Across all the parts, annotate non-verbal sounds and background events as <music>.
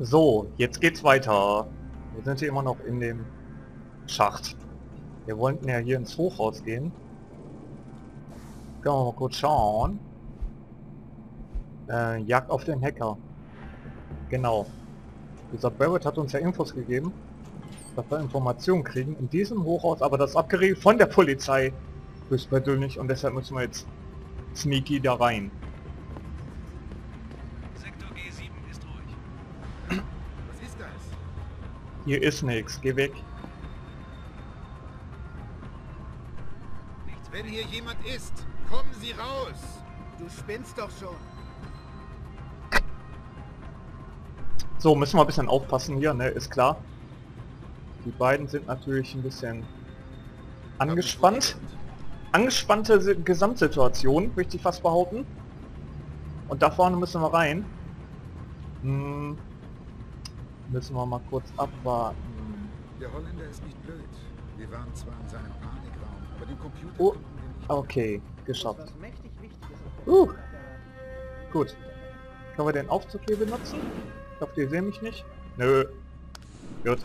So, jetzt geht's weiter. Wir sind hier immer noch in dem Schacht. Wir wollten ja hier ins Hochhaus gehen. Können wir mal kurz schauen. Äh, Jagd auf den Hacker. Genau. Dieser Barrett hat uns ja Infos gegeben, dass wir Informationen kriegen in diesem Hochhaus, aber das ist abgeregelt von der Polizei höchstpersönlich und deshalb müssen wir jetzt sneaky da rein. Hier ist nichts, geh weg. Wenn hier jemand ist, kommen Sie raus! Du spinnst doch schon. So, müssen wir ein bisschen aufpassen hier, ne, ist klar. Die beiden sind natürlich ein bisschen angespannt. Angespannte Si- Gesamtsituation, möchte ich fast behaupten. Und da vorne müssen wir rein. Hm, müssen wir mal kurz abwarten. Der Holländer ist nicht blöd. Wir waren zwar in seinem Panikraum, aber den Computer Oh. Okay, geschafft. Was mächtig Wichtiges auf Uh. Gut. Können wir den Aufzug hier benutzen? Ich hoffe, die sehen mich nicht. Nö. Gut.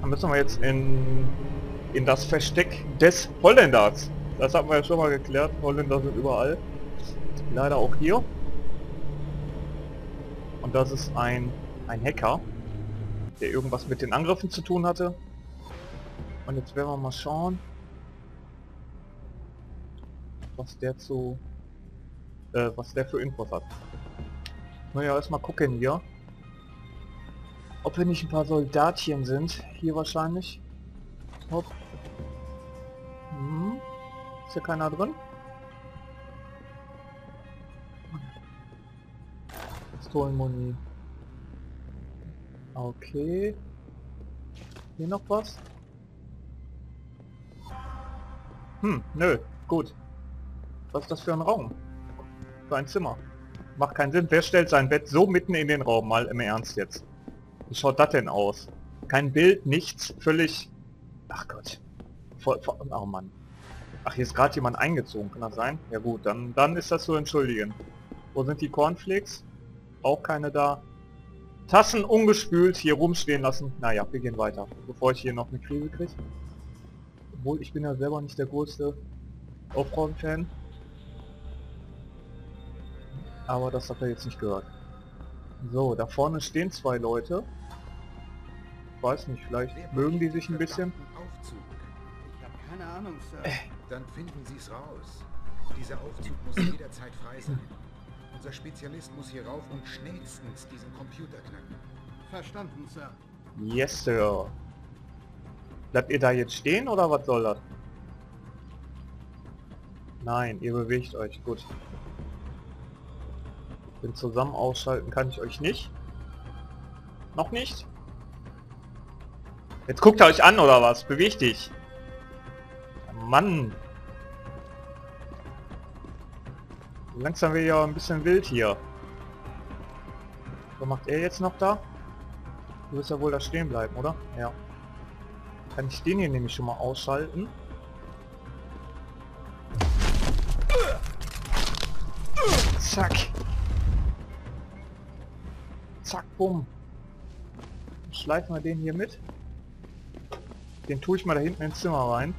Dann müssen wir jetzt in, in das Versteck des Holländers. Das hatten wir ja schon mal geklärt. Holländer sind überall. Leider auch hier. Und das ist ein, ein Hacker, der irgendwas mit den Angriffen zu tun hatte. Und jetzt werden wir mal schauen, was der zu äh, was der für Infos hat. Naja, erstmal gucken hier. Ob wir nicht ein paar Soldatchen sind. Hier wahrscheinlich. Hopp. Hm. Ist hier keiner drin? Pistolenmuni. Okay. Hier noch was? Hm, nö. Gut. Was ist das für ein Raum? Für ein Zimmer. Macht keinen Sinn. Wer stellt sein Bett so mitten in den Raum? Mal im Ernst jetzt. Wie schaut das denn aus? Kein Bild, nichts. Völlig... Ach Gott. Voll, voll, oh Mann. Ach, hier ist gerade jemand eingezogen. Kann das sein? Ja gut, dann, dann ist das zu entschuldigen. Wo sind die Cornflakes? Auch keine da. Tassen ungespült hier rumstehen lassen. Naja, wir gehen weiter. Bevor ich hier noch eine Krise kriege. Obwohl, ich bin ja selber nicht der größte Aufräumen-Fan. Aber das hat er jetzt nicht gehört. So, da vorne stehen zwei Leute. Ich weiß nicht, vielleicht mögen die sich ein bisschen. Aufzug. Ich habe keine Ahnung, Sir. Dann finden Sie es raus. Dieser Aufzug muss jederzeit frei sein. Unser Spezialist muss hier rauf und schnellstens diesen Computer knacken. Verstanden, Sir. Yes, Sir. Bleibt ihr da jetzt stehen oder was soll das? Nein, ihr bewegt euch. Gut. Den zusammen ausschalten kann ich euch nicht. Noch nicht? Jetzt guckt ihr euch an oder was? Bewegt dich. Mann. Langsam wird ja ein bisschen wild hier. Was macht er jetzt noch da? Du wirst ja wohl da stehen bleiben, oder? Ja. Kann ich den hier nämlich schon mal ausschalten. Zack. Zack, bumm. Schleifen wir den hier mit. Den tue ich mal da hinten ins Zimmer rein.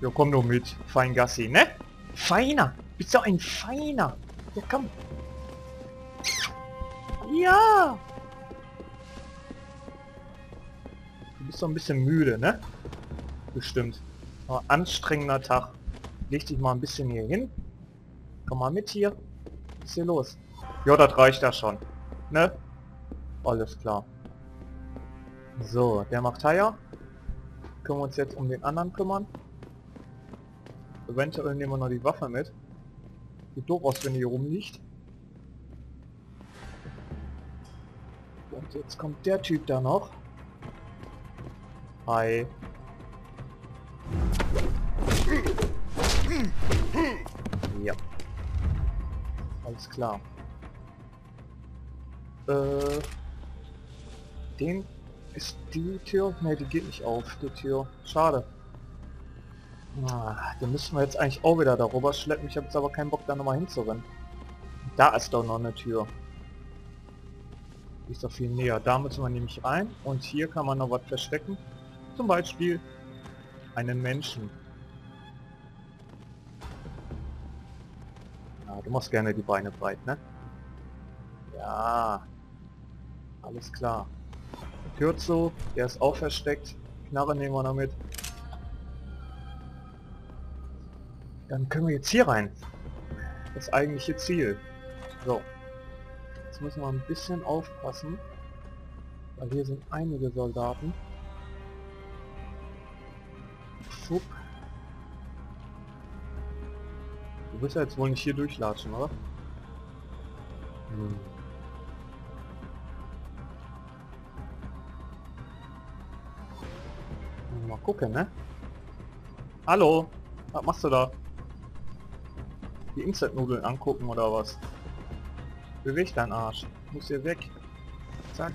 Jo, komm nur mit. Fein Gassi, ne? Feiner. Bist du ein Feiner. Ja, komm. Ja. Du bist doch ein bisschen müde, ne? Bestimmt. Aber anstrengender Tag. Leg dich mal ein bisschen hier hin. Komm mal mit hier. Was ist hier los? Ja, das reicht da schon. Ne? Alles klar. So, der macht Haier. Können wir uns jetzt um den anderen kümmern. Eventuell nehmen wir noch die Waffe mit. Sieht doof aus, wenn die hier rumliegt. Und jetzt kommt der Typ da noch. Hi. Ja. Alles klar. Äh, den ist die Tür? Ne, die geht nicht auf, die Tür. Schade. Ah, den müssen wir jetzt eigentlich auch wieder darüber schleppen. Ich habe jetzt aber keinen Bock, da nochmal hinzurennen. Da ist doch noch eine Tür. Die ist doch viel näher. Da müssen wir nämlich rein. Und hier kann man noch was verstecken. Zum Beispiel einen Menschen. Ja, du machst gerne die Beine breit, ne? Ja. Alles klar. Kürzo, der ist auch versteckt. Knarre nehmen wir noch mit. Dann können wir jetzt hier rein. Das eigentliche Ziel. So. Jetzt müssen wir ein bisschen aufpassen. Weil hier sind einige Soldaten. Schub. Du willst ja jetzt wohl nicht hier durchlatschen, oder? Hm. Mal gucken, ne? Hallo? Was machst du da? Die Instant-Nudeln angucken oder was? Beweg deinen Arsch. Muss hier weg. Zack.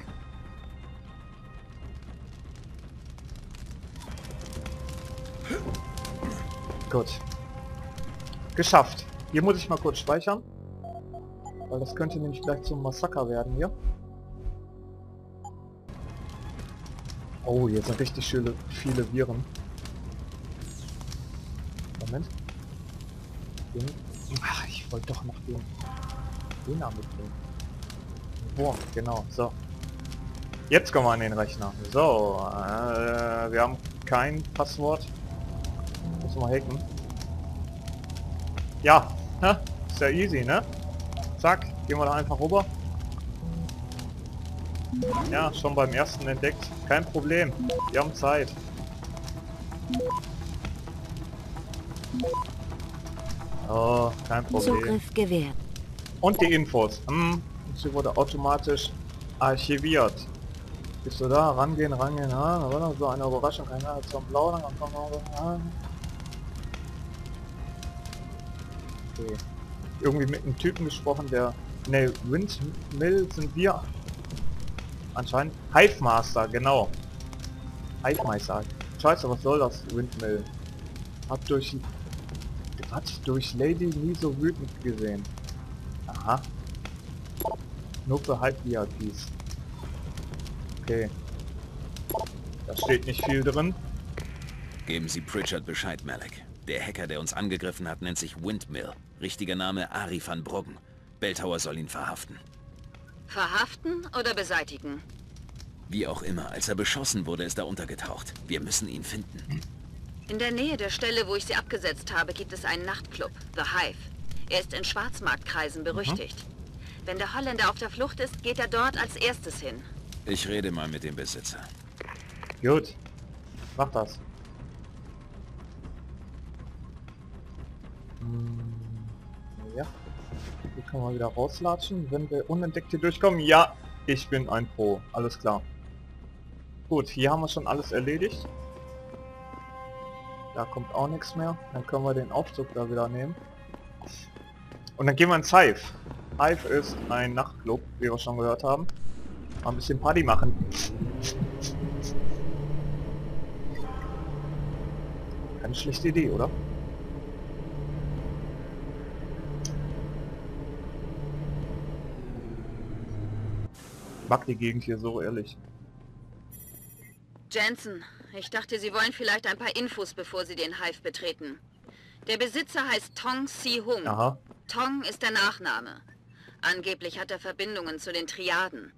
Gut. Geschafft. Hier muss ich mal kurz speichern. Weil das könnte nämlich gleich zum Massaker werden hier. Oh, hier sind richtig viele, viele Viren. Moment. Den, ach, ich wollte doch noch den, da mitnehmen. Boah, genau, so. Jetzt kommen wir an den Rechner. So, äh, wir haben kein Passwort. Muss mal hacken. Ja, ne? ist ja easy, ne? Zack, gehen wir da einfach rüber. Ja, schon beim ersten entdeckt. Kein Problem. Wir haben Zeit. Oh, kein Problem. Zugriff gewährt. Und die Infos. Hm, sie wurde automatisch archiviert. Bist du da? Rangehen, rangehen. Ah, da war noch so eine Überraschung. Keiner zum Plaudern. Ah. Okay. Irgendwie mit einem Typen gesprochen, der... Ne, Windmill sind wir anscheinend. Hive Master, genau. Hive Meister. Scheiße, was soll das, Windmill? Hab durch... Hat durch Lady nie so wütend gesehen. Aha. Nur für Halb-VIPs. Okay. Da steht nicht viel drin. Geben Sie Pritchard Bescheid, Malek. Der Hacker, der uns angegriffen hat, nennt sich Windmill. Richtiger Name Ari van Bruggen. Belltower soll ihn verhaften. Verhaften oder beseitigen? Wie auch immer, als er beschossen wurde, ist er untergetaucht. Wir müssen ihn finden. In der Nähe der Stelle, wo ich sie abgesetzt habe, gibt es einen Nachtclub, The Hive. Er ist in Schwarzmarktkreisen berüchtigt. Wenn der Holländer auf der Flucht ist, geht er dort als erstes hin. Ich rede mal mit dem Besitzer. Gut. Mach das. Hm, Ja. Hier kann man wieder rauslatschen, wenn wir unentdeckt hier durchkommen. Ja, ich bin ein Pro. Alles klar. Gut, hier haben wir schon alles erledigt. Da kommt auch nichts mehr. Dann können wir den Aufzug da wieder nehmen. Und dann gehen wir ins Hive. Hive ist ein Nachtclub, wie wir schon gehört haben. Mal ein bisschen Party machen. Keine schlechte Idee, oder? Ich mag die Gegend hier so, ehrlich. Jensen, ich dachte, Sie wollen vielleicht ein paar Infos, bevor Sie den Hive betreten. Der Besitzer heißt Tong Si Hung. Aha. Tong ist der Nachname. Angeblich hat er Verbindungen zu den Triaden.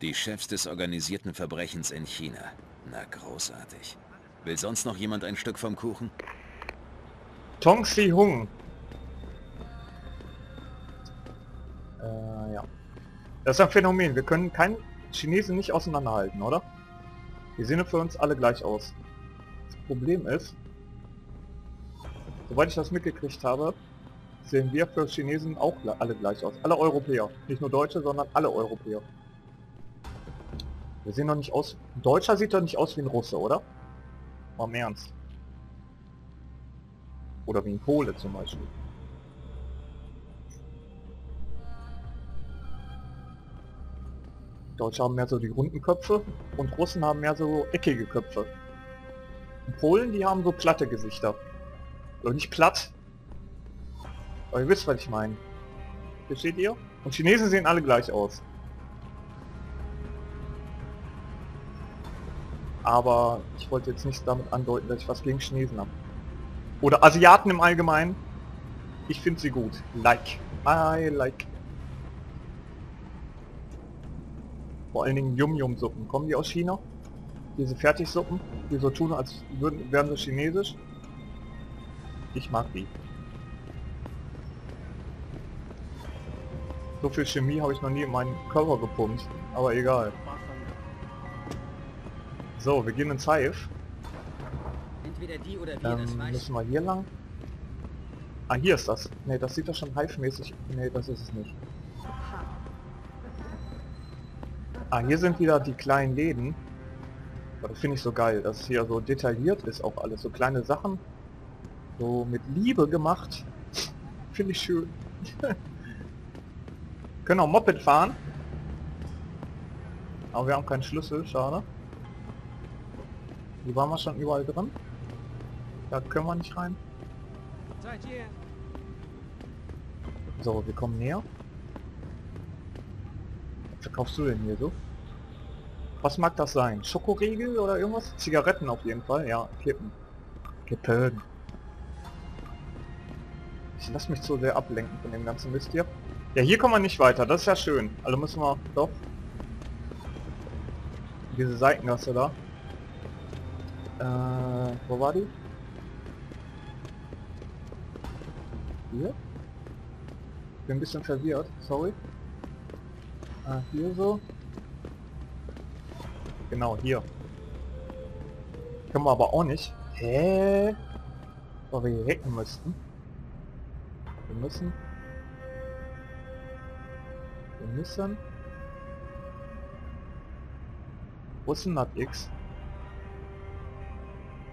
Die Chefs des organisierten Verbrechens in China. Na, großartig. Will sonst noch jemand ein Stück vom Kuchen? Tong Si Hung. Äh, ja. Das ist ein Phänomen. Wir können keinen Chinesen nicht auseinanderhalten, oder? Die sehen für uns alle gleich aus. Das Problem ist, soweit ich das mitgekriegt habe, sehen wir für Chinesen auch alle gleich aus. Alle Europäer. Nicht nur Deutsche, sondern alle Europäer. Wir sehen doch nicht aus... Ein Deutscher sieht doch nicht aus wie ein Russe, oder? Mal im Ernst. Oder wie ein Pole zum Beispiel. Deutsche haben mehr so die runden Köpfe und Russen haben mehr so eckige Köpfe. Und Polen, die haben so platte Gesichter. Oder nicht platt. Aber ihr wisst, was ich meine. Hier seht ihr? Und Chinesen sehen alle gleich aus. Aber ich wollte jetzt nicht damit andeuten, dass ich was gegen Chinesen habe. Oder Asiaten im Allgemeinen. Ich finde sie gut. Like. I like. Vor allen Dingen Yum-Yum-Suppen. Kommen die aus China? Diese Fertigsuppen, die so tun, als würden, wären sie chinesisch. Ich mag die. So viel Chemie habe ich noch nie in meinen Körper gepumpt. Aber egal. So, wir gehen ins Hive. Entweder die oder wir, Ähm, müssen wir hier lang? Ah, hier ist das. Ne, das sieht doch schon Hive-mäßig. Ne, das ist es nicht. Ah, hier sind wieder die kleinen Läden. Das finde ich so geil, dass hier so detailliert ist, auch alles. So kleine Sachen. So mit Liebe gemacht. <laughs> Finde ich schön. <laughs> Können auch Moped fahren. Aber wir haben keinen Schlüssel, schade. Hier waren wir schon überall drin. Da können wir nicht rein. So, wir kommen näher. Was verkaufst du denn hier so? Was mag das sein? Schokoriegel oder irgendwas? Zigaretten auf jeden Fall, ja. Kippen. Kippen. Ich lass mich zu sehr ablenken von dem ganzen Mist hier. Ja, hier kommen wir nicht weiter. Das ist ja schön. Also müssen wir doch. Diese Seitengasse da. Äh, wo war die? Hier? Bin ein bisschen verwirrt, sorry. Ah, hier so. Genau, hier. Können wir aber auch nicht. Hä? Weil wir hier hacken müssten. Wir müssen... Wir müssen... Wo ist denn das X?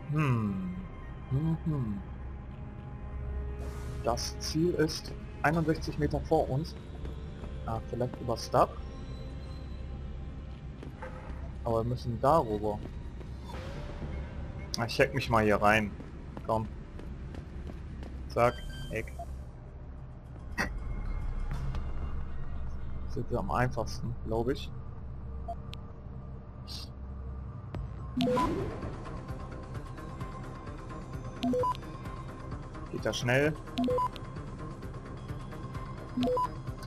Hm. Hm, hm. Das Ziel ist 61 Meter vor uns. Ah, vielleicht übers Dach. Aber wir müssen darüber. Ah, Ich hack mich mal hier rein. Komm. Zack. Eck. Das ist am einfachsten, glaube ich. Geht ja schnell.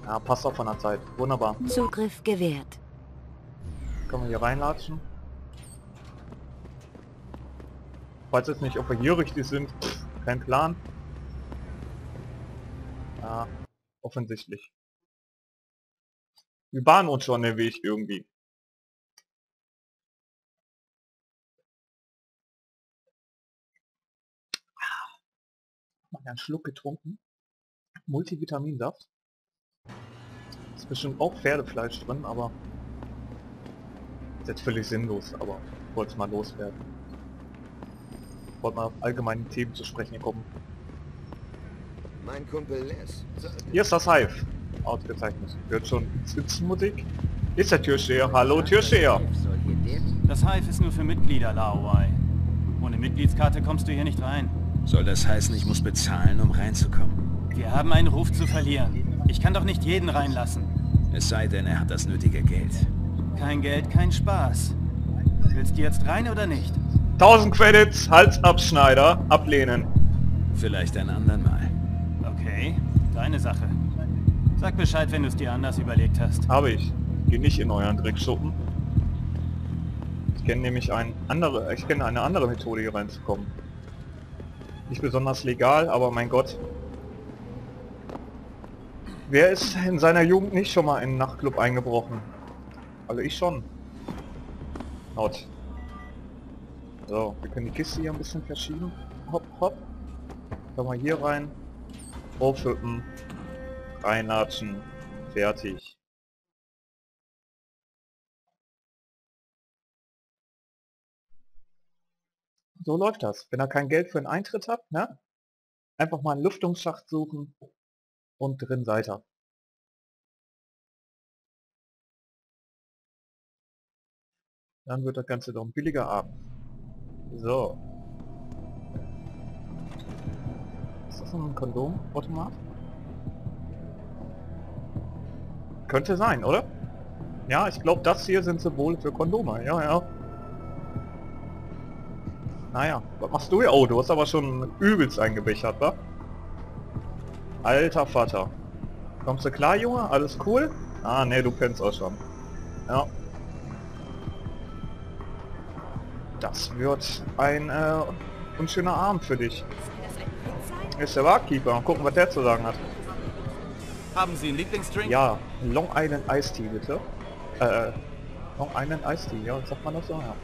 Ja, passt auch von der Zeit. Wunderbar. Zugriff gewährt. Können wir hier reinlatschen? Weiß jetzt nicht, ob wir hier richtig sind. Pff, kein Plan. Ja, offensichtlich. Wir bahnen uns schon den Weg irgendwie. Mal einen Schluck getrunken. Multivitaminsaft. Ist bestimmt auch Pferdefleisch drin, aber ist jetzt völlig sinnlos, aber ich wollte es mal loswerden. Ich wollte mal auf allgemeine Themen zu sprechen kommen. Mein Kumpel Les. Hier ist das Hive. Ausgezeichnet. Hört schon Musik? Ist der Türsteher. Hallo Türsteher. Das Hive ist nur für Mitglieder, Laowai. Ohne Mitgliedskarte kommst du hier nicht rein. Soll das heißen, ich muss bezahlen, um reinzukommen? Wir haben einen Ruf zu verlieren. Ich kann doch nicht jeden reinlassen. Es sei denn, er hat das nötige Geld. Kein Geld, kein Spaß. Willst du jetzt rein oder nicht? 1000 Credits, Halsabschneider, ablehnen. Vielleicht ein andern Mal. Okay, deine Sache. Sag Bescheid, wenn du es dir anders überlegt hast. Habe ich. Geh nicht in euren Dreckschuppen. Ich kenne nämlich ein andere, ich kenne eine andere Methode hier reinzukommen. Nicht besonders legal, aber mein Gott. Wer ist in seiner Jugend nicht schon mal in einen Nachtclub eingebrochen? Also ich schon. Haut. So, wir können die Kiste hier ein bisschen verschieben. Hopp, hopp. Kommen wir hier rein. Aufhüppen. Reinlatschen. Fertig. So läuft das. Wenn ihr kein Geld für einen Eintritt habt, ne? Einfach mal einen Lüftungsschacht suchen und drin seid ihr. Dann wird das Ganze doch ein billiger Abend. So. Ist das ein Kondomautomat? Könnte sein, oder? Ja, ich glaube, das hier sind Symbole für Kondome. Ja, ja. Naja, was machst du hier? Oh, du hast aber schon übelst eingebechert, wa? Alter Vater. Kommst du klar, Junge? Alles cool? Ah, ne, du kennst auch schon. Ja. Das wird ein äh, unschöner Abend für dich. Hier ist der Barkeeper. Mal gucken, was der zu sagen hat. Haben Sie einen Lieblingsdrink? Ja, Long Island Iced Tea, bitte. Äh, Long Island Iced Tea, ja, sagt man das so? Ja.